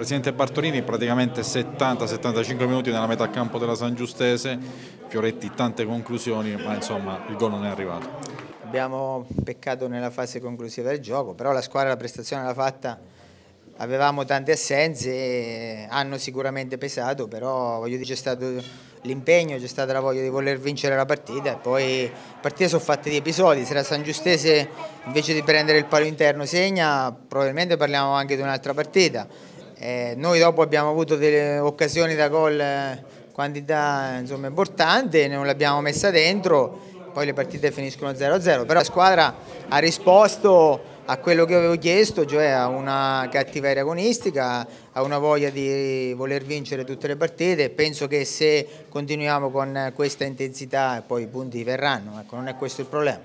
Presidente Bartolini, praticamente 70-75 minuti nella metà campo della San Giustese, Fioretti tante conclusioni, ma insomma il gol non è arrivato. Abbiamo peccato nella fase conclusiva del gioco, però la squadra la prestazione l'ha fatta, avevamo tante assenze, hanno sicuramente pesato, però voglio dire c'è stato l'impegno, c'è stata la voglia di voler vincere la partita e poi le partite sono fatte di episodi, se la San Giustese invece di prendere il palo interno segna, probabilmente parliamo anche di un'altra partita. Eh, noi dopo abbiamo avuto delle occasioni da gol, eh, quantità insomma, importante, non l'abbiamo messa dentro, poi le partite finiscono 0-0, però la squadra ha risposto a quello che avevo chiesto, cioè a una cattiveria agonistica, a una voglia di voler vincere tutte le partite penso che se continuiamo con questa intensità poi i punti verranno, ecco, non è questo il problema.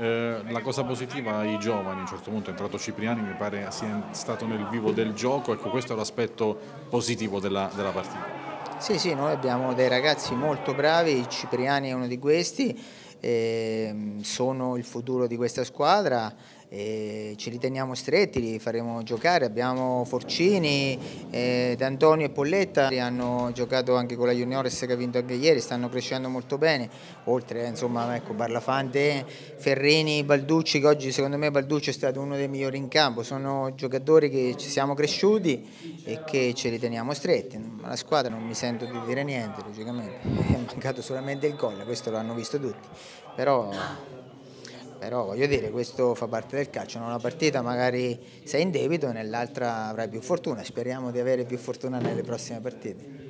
Eh, la cosa positiva ai giovani, a un certo punto è entrato Cipriani, mi pare sia stato nel vivo del gioco, ecco questo è l'aspetto positivo della, della partita. Sì, sì, noi abbiamo dei ragazzi molto bravi, Cipriani è uno di questi, eh, sono il futuro di questa squadra e ci riteniamo stretti, li faremo giocare, abbiamo Forcini, eh, D'Antonio e Polletta, hanno giocato anche con la Juniores che ha vinto anche ieri, stanno crescendo molto bene, oltre insomma ecco, Barlafante, Ferrini, Balducci che oggi secondo me Balducci è stato uno dei migliori in campo, sono giocatori che ci siamo cresciuti e che ci riteniamo stretti, ma la squadra non mi sento di dire niente logicamente, è mancato solamente il gol, questo lo hanno visto tutti, però però voglio dire questo fa parte del calcio, in una partita magari sei in debito nell'altra avrai più fortuna, speriamo di avere più fortuna nelle prossime partite.